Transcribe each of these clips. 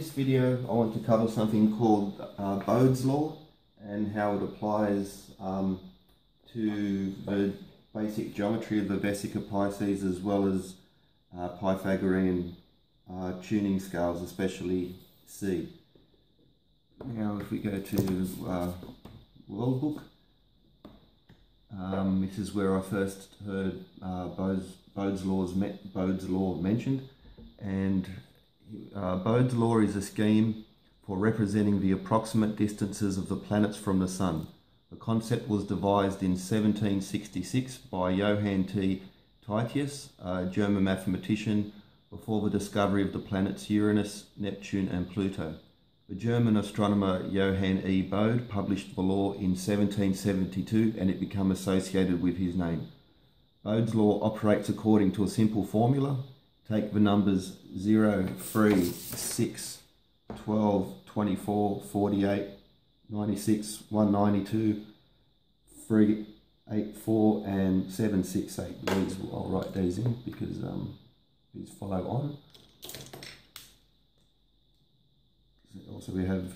this video I want to cover something called uh, Bode's Law and how it applies um, to the basic geometry of the Vesica Pisces as well as uh, Pythagorean uh, tuning scales, especially C. Now if we go to uh, World Book, um, this is where I first heard uh, Bode's, Bode's, laws, Bode's Law mentioned and uh, Bode's law is a scheme for representing the approximate distances of the planets from the Sun. The concept was devised in 1766 by Johann T. Titius, a German mathematician, before the discovery of the planets Uranus, Neptune, and Pluto. The German astronomer Johann E. Bode published the law in 1772 and it became associated with his name. Bode's law operates according to a simple formula take the numbers 0, 3, 6, 12, 24, 48, 96, 192, 3, 8, 4, and 7, 6, 8. These, I'll write these in because um, these follow on. Also we have,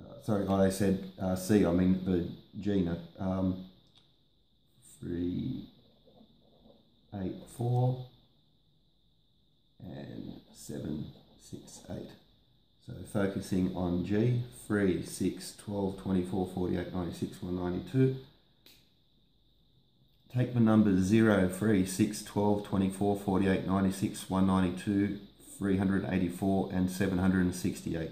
uh, sorry, like I said uh, C, I mean the G Um, 3, eight, four, and seven, six, eight. So focusing on G, 3, 6, 12, 24, 48, 96, 192. Take the numbers 0, 3, 6, 12, 24, 48, 96, 192, 384 and 768.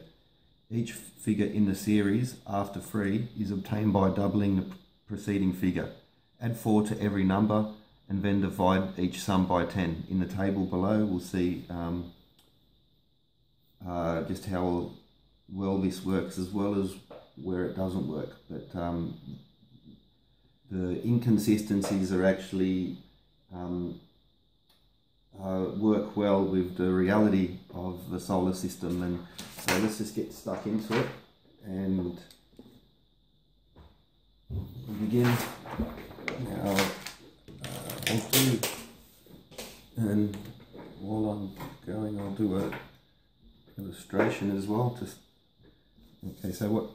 Each figure in the series after 3 is obtained by doubling the preceding figure. Add 4 to every number and then divide each sum by 10. In the table below, we'll see um, uh, just how well this works as well as where it doesn't work. But um, the inconsistencies are actually um, uh, work well with the reality of the solar system. And so let's just get stuck into it and begin. Now, do, and while I'm going, I'll do a illustration as well. Just okay. So what?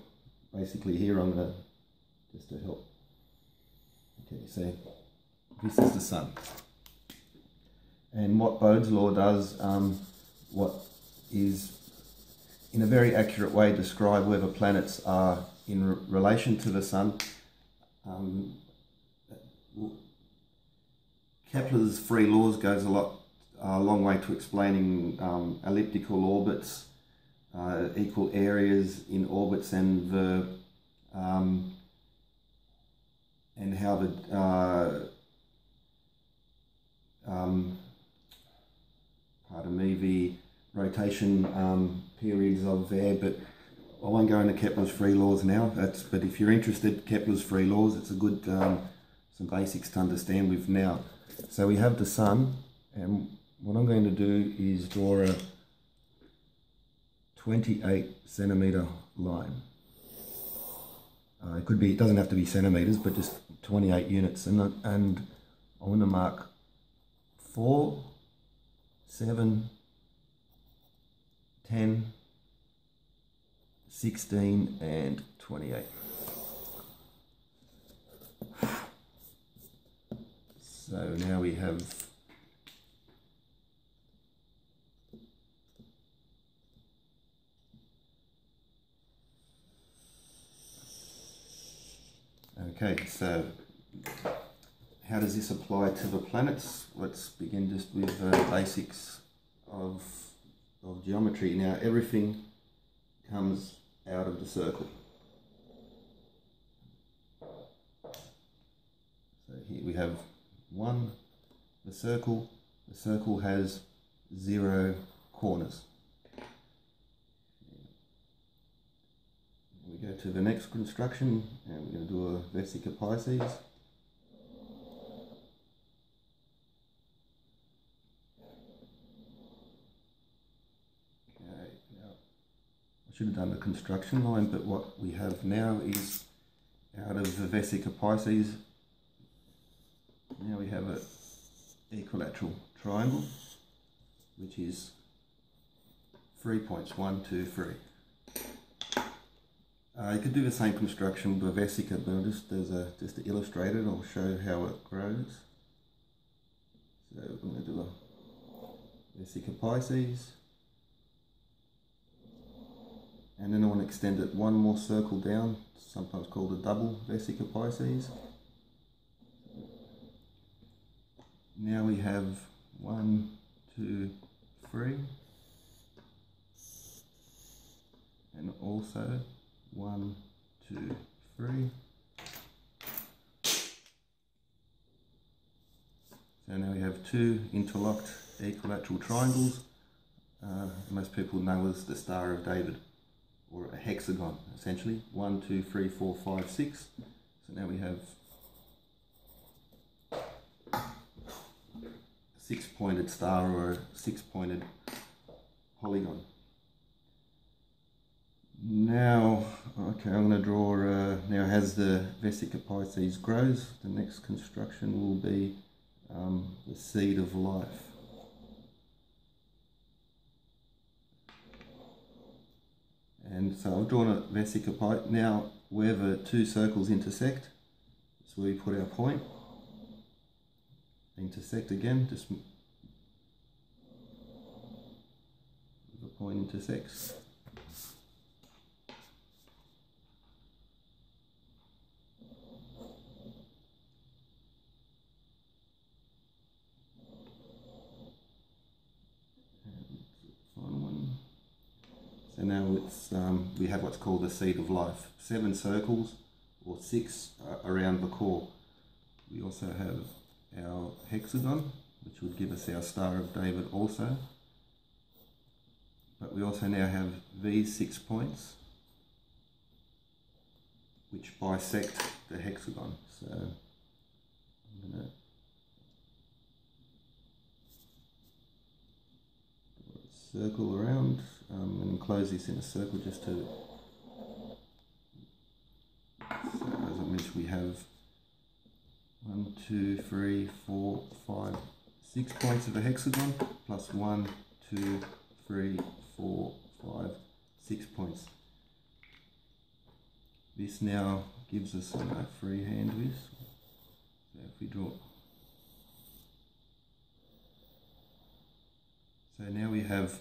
Basically, here I'm gonna just to help. Okay, so this is the sun, and what Bode's law does, um, what is in a very accurate way describe where the planets are in re relation to the sun. Um, Kepler's three laws goes a lot, a long way to explaining um, elliptical orbits, uh, equal areas in orbits, and the um, and how the uh, um, pardon me the rotation um, periods of there, but I won't go into Kepler's three laws now. That's but if you're interested, Kepler's three laws, it's a good um, some basics to understand with now. So we have the sun, and what I'm going to do is draw a 28 centimeter line. Uh, it could be, it doesn't have to be centimeters, but just 28 units. And, and I want to mark 4, 7, 10, 16, and 28. So now we have Okay, so how does this apply to the planets? Let's begin just with the basics of, of geometry. Now everything comes out of the circle. So here we have one, the circle, the circle has zero corners. We go to the next construction and we're going to do a Vesica Pisces. I should have done the construction line, but what we have now is out of the Vesica Pisces now we have an equilateral triangle, which is three points, one, two, three. Uh, you could do the same construction with vesica, but just as a just to illustrate it, I'll show how it grows. So we're going to do a vesica Pisces. And then I want to extend it one more circle down, sometimes called a double vesica Pisces. Now we have one, two, three. And also one, two, three. So now we have two interlocked equilateral triangles. Uh, most people know as the Star of David, or a hexagon essentially. One, two, three, four, five, six. So now we have six pointed star or a six pointed polygon. Now, okay, I'm going to draw, uh, now as the Vesica Pisces grows, the next construction will be um, the seed of life. And so I've drawn a Vesica Pisces. Now, where the two circles intersect, where we put our point intersect again, just the point intersects. So now it's um, we have what's called the seed of life. Seven circles or six uh, around the core. We also have our hexagon, which would give us our Star of David also. But we also now have these six points, which bisect the hexagon. So I'm going to circle around um, and enclose this in a circle just to so as I mentioned we have one, two, three, four, five, six points of a hexagon plus one, two, three, four, five, six points. This now gives us a free hand with. So if we draw. So now we have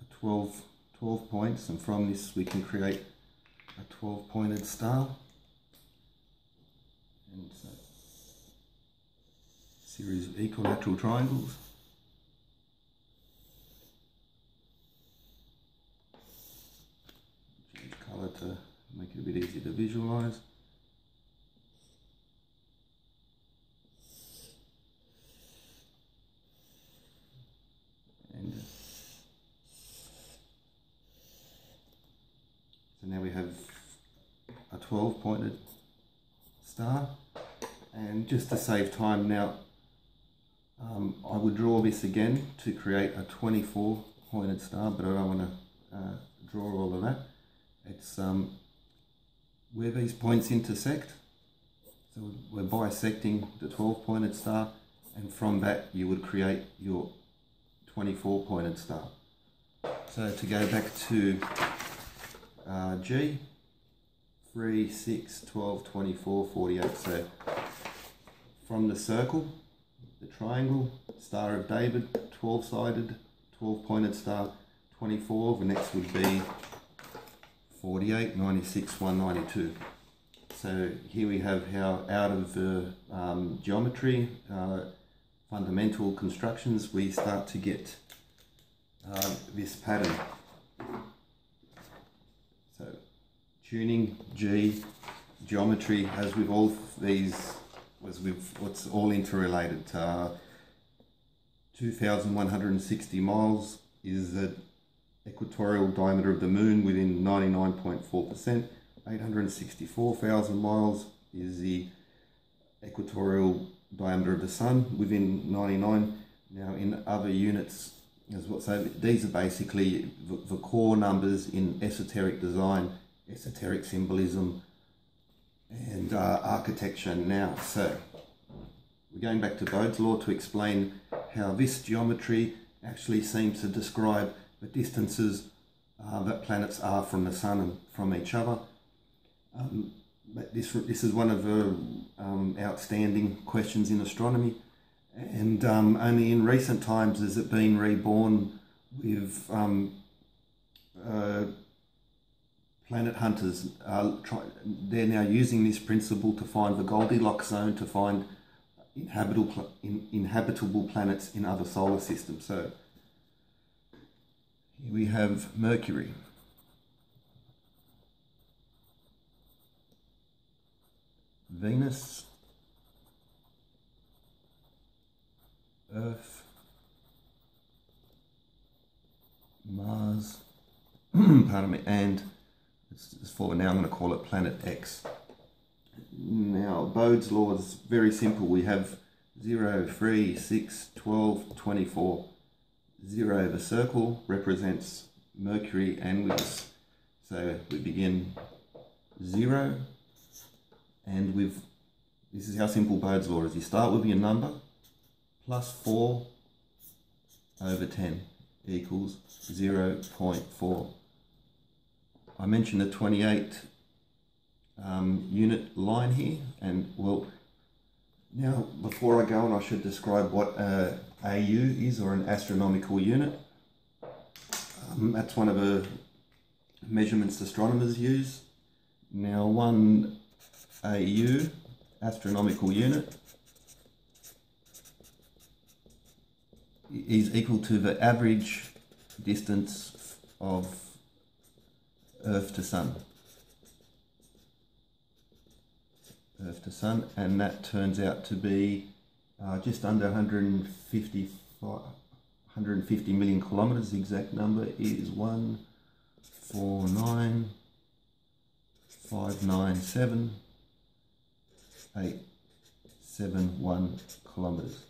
a 12, 12 points and from this we can create a 12 pointed star. And so series of equilateral triangles. Change colour to make it a bit easier to visualise. And uh, so now we have a 12 pointed star and just to save time now um, I would draw this again to create a 24 pointed star, but I don't want to uh, draw all of that. It's um, where these points intersect. So we're bisecting the 12 pointed star, and from that you would create your 24 pointed star. So to go back to uh, G, 3, 6, 12, 24, 48. So from the circle, the triangle, Star of David, 12 sided, 12 pointed star, 24. The next would be 48, 96, 192. So here we have how out of the um, geometry, uh, fundamental constructions, we start to get uh, this pattern. So tuning, G, geometry, as with all these was with what's all interrelated. Uh, 2,160 miles is the equatorial diameter of the moon within 99.4%. 864,000 miles is the equatorial diameter of the sun within 99. Now in other units as well, so these are basically the, the core numbers in esoteric design, esoteric symbolism, and uh, architecture now. So we're going back to Bode's law to explain how this geometry actually seems to describe the distances uh, that planets are from the sun and from each other. Um, but this, this is one of the um, outstanding questions in astronomy, and um, only in recent times has it been reborn with um, uh, planet hunters. are try, they're now using this principle to find the Goldilocks zone to find inhabitable, in, inhabitable planets in other solar systems. So here we have Mercury. Venus, Earth, Mars, pardon me, and it's for now I'm going to call it planet X. Now, Bode's law is very simple. We have 0, 3, 6, 12, 24. 0, the circle represents Mercury and Venus. So we begin 0, and with this is how simple Bode's law is. You start with your number plus 4 over 10 equals 0 0.4. I mentioned the 28 um, unit line here and well now before I go on I should describe what a AU is or an astronomical unit. Um, that's one of the measurements astronomers use. Now one AU astronomical unit is equal to the average distance of Earth to Sun. Earth to Sun, and that turns out to be uh, just under 150, 150 million kilometers. The exact number is 1497597 kilometers.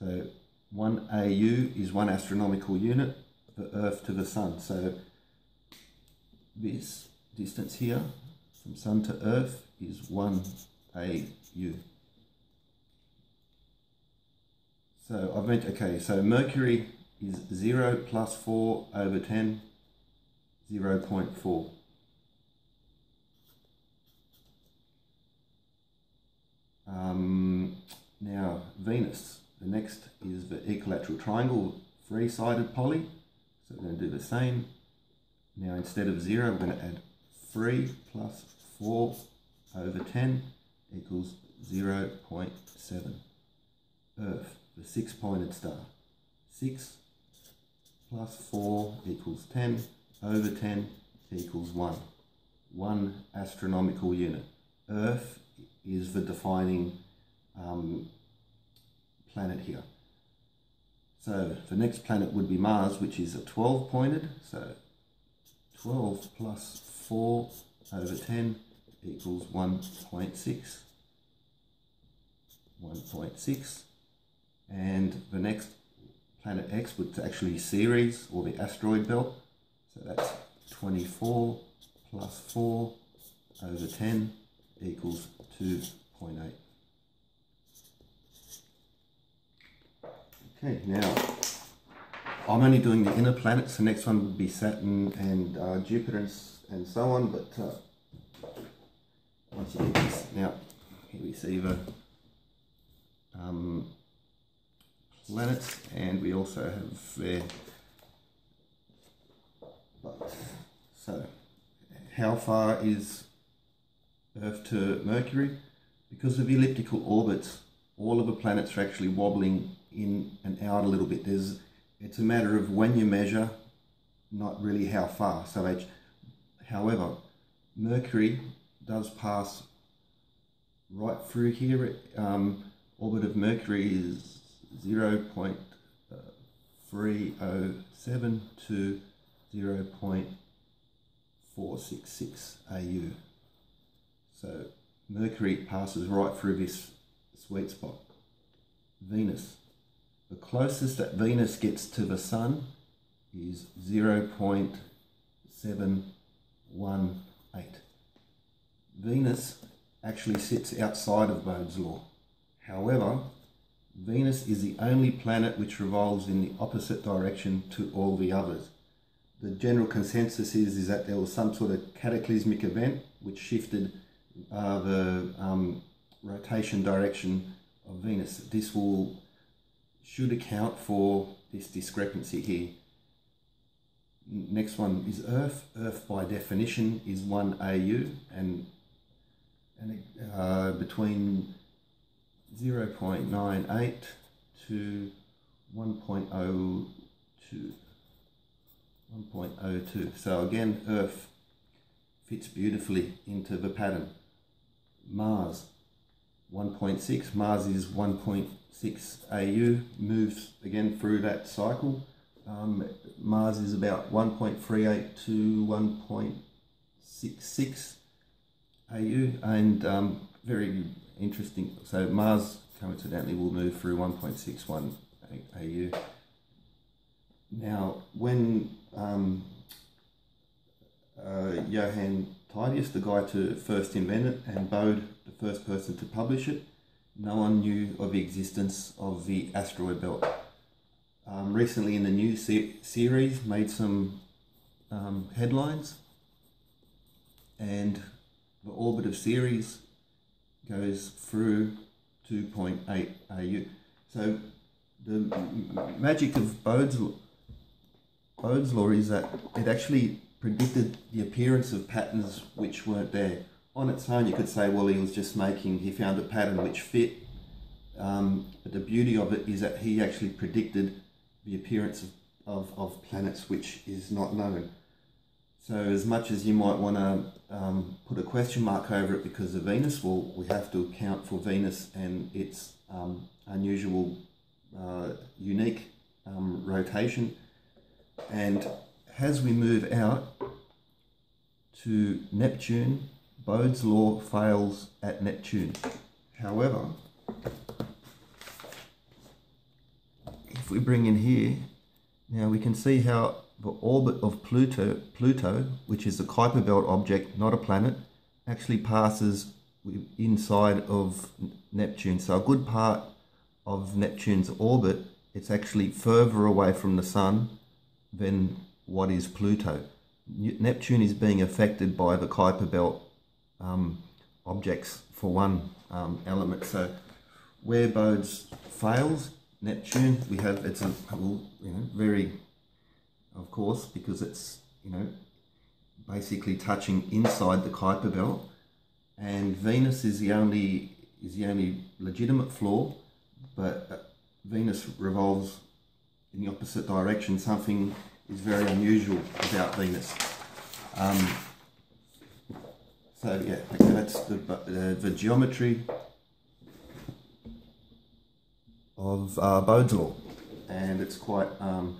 So 1 AU is one astronomical unit for Earth to the Sun. So this distance here from Sun to Earth is 1 AU. So I've meant, okay, so Mercury is 0 plus 4 over 10, 0 0.4. Um, now, Venus, the next is the equilateral triangle, three-sided poly. So we're going to do the same. Now, instead of 0, we're going to add 3 plus 4 over 10 equals 0 0.7. Earth, the six-pointed star. 6 plus 4 equals 10 over 10 equals 1. 1 astronomical unit. Earth is the defining um, planet here. So the next planet would be Mars, which is a 12 pointed. So 12 plus 4 over 10 equals 1.6. 1.6. And the next planet X would actually Ceres or the asteroid belt. So that's 24 plus 4 over 10 equals 2.8. Okay, now I'm only doing the inner planets. The next one would be Saturn and uh, Jupiter and, and, so on. But uh, once you get this, now here we see the um, planets, and we also have their. But so, how far is Earth to Mercury? Because of elliptical orbits, all of the planets are actually wobbling in and out a little bit. There's, it's a matter of when you measure, not really how far. So, H, however, Mercury does pass right through here. Um, orbit of Mercury is 0 0.307 to 0 0.466 AU. So Mercury passes right through this sweet spot. Venus the closest that Venus gets to the Sun is 0.718. Venus actually sits outside of Bode's law. However, Venus is the only planet which revolves in the opposite direction to all the others. The general consensus is, is that there was some sort of cataclysmic event which shifted uh, the um, rotation direction of Venus. This will should account for this discrepancy here. Next one is Earth. Earth, by definition, is 1 AU, and, and uh, between 0 0.98 to 1.02. 1.02. So again, Earth fits beautifully into the pattern. Mars, 1.6. Mars is 1.2. 6AU moves again through that cycle. Um, Mars is about 1.38 to 1.66 AU and um, very interesting. So Mars coincidentally will move through 1.61 AU. Now when um, uh, Johann Titius, the guy to first invent it, and Bode, the first person to publish it, no one knew of the existence of the asteroid belt. Um, recently, in the new se- series, made some um, headlines, and the orbit of Ceres goes through 2.8 AU. So the magic of Bode's, Bode's law is that it actually predicted the appearance of patterns which weren't there. On its own, you could say, well, he was just making, he found a pattern which fit. Um, but the beauty of it is that he actually predicted the appearance of, of, of planets which is not known. So as much as you might want to um, put a question mark over it because of Venus, well, we have to account for Venus and its um, unusual, uh, unique um, rotation. And as we move out to Neptune, Bode's law fails at Neptune. However, if we bring in here, now we can see how the orbit of Pluto, Pluto, which is a Kuiper Belt object, not a planet, actually passes inside of Neptune. So a good part of Neptune's orbit, it's actually further away from the Sun than what is Pluto. Neptune is being affected by the Kuiper Belt um, objects for one um, element. So where Bode's fails, Neptune, we have it's a you know very of course, because it's, you know, basically touching inside the Kuiper belt. And Venus is the only is the only legitimate flaw, but uh, Venus revolves in the opposite direction. Something is very unusual about Venus. Um, so yeah, that's the, uh, the geometry of uh, Bode's law, and it's quite um,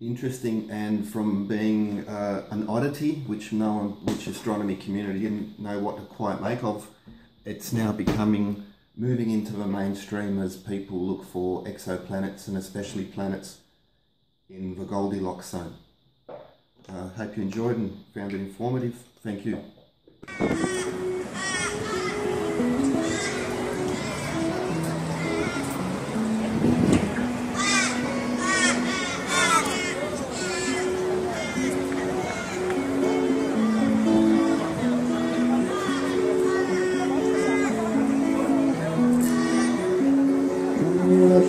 interesting and from being uh, an oddity which no one which astronomy community didn't know what to quite make of it's now becoming moving into the mainstream as people look for exoplanets and especially planets in the Goldilocks zone. I uh, hope you enjoyed and found it informative. Thank you.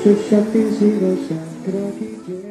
Sus sapin sigo sangra